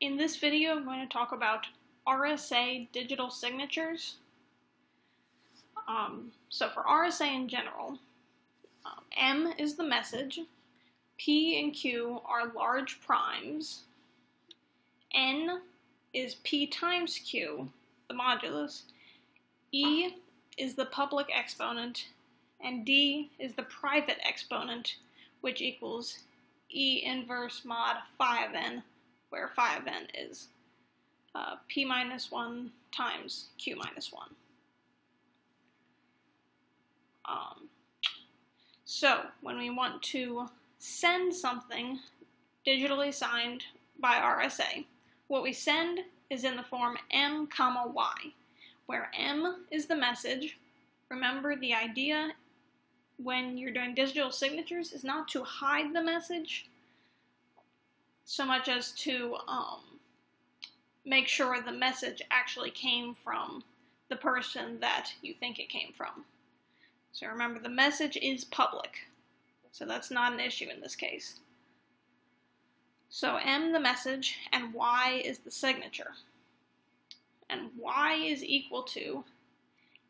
In this video, I'm going to talk about RSA digital signatures. Um, so for RSA in general, um, M is the message, P and Q are large primes, N is P times Q, the modulus, E is the public exponent, and D is the private exponent, which equals E inverse mod phi of n where phi n is uh, p minus 1 times q minus 1. Um, so, when we want to send something digitally signed by RSA, what we send is in the form m comma y, where m is the message. Remember, the idea when you're doing digital signatures is not to hide the message, so much as to um, make sure the message actually came from the person that you think it came from. So remember, the message is public, so that's not an issue in this case. So M the message and Y is the signature. And Y is equal to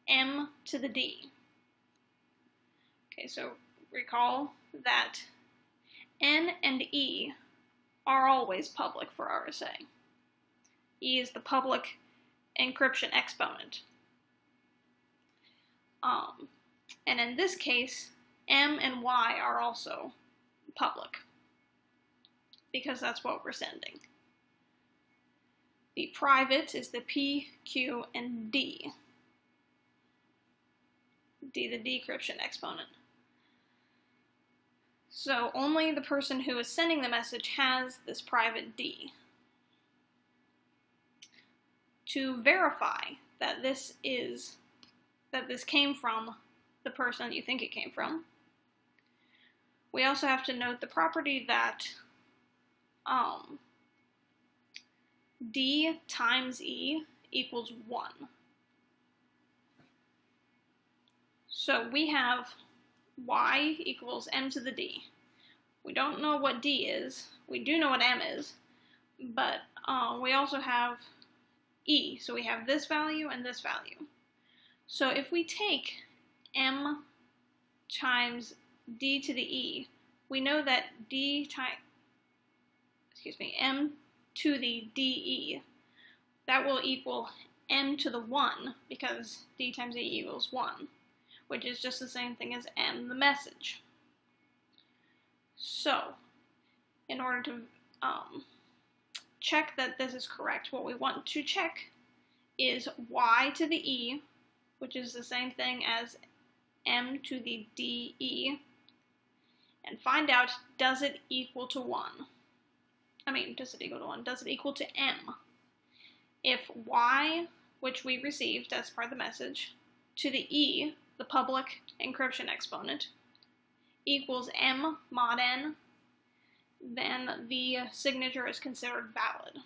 M to the D. Okay, so recall that N and E are always public for RSA. E is the public encryption exponent. Um, and in this case, M and Y are also public because that's what we're sending. The private is the P, Q, and D. D, the decryption exponent. So only the person who is sending the message has this private D. To verify that this is, that this came from the person you think it came from, we also have to note the property that um, D times E equals 1. So we have y equals m to the d. We don't know what d is. We do know what m is, but uh, we also have e. So we have this value and this value. So if we take m times d to the e, we know that d times, excuse me, m to the de, that will equal m to the 1, because d times e equals 1 which is just the same thing as M, the message. So, in order to um, check that this is correct, what we want to check is y to the e, which is the same thing as m to the de, and find out does it equal to 1. I mean, does it equal to 1? Does it equal to m? If y, which we received as part of the message, to the e, the public encryption exponent, equals m mod n, then the signature is considered valid.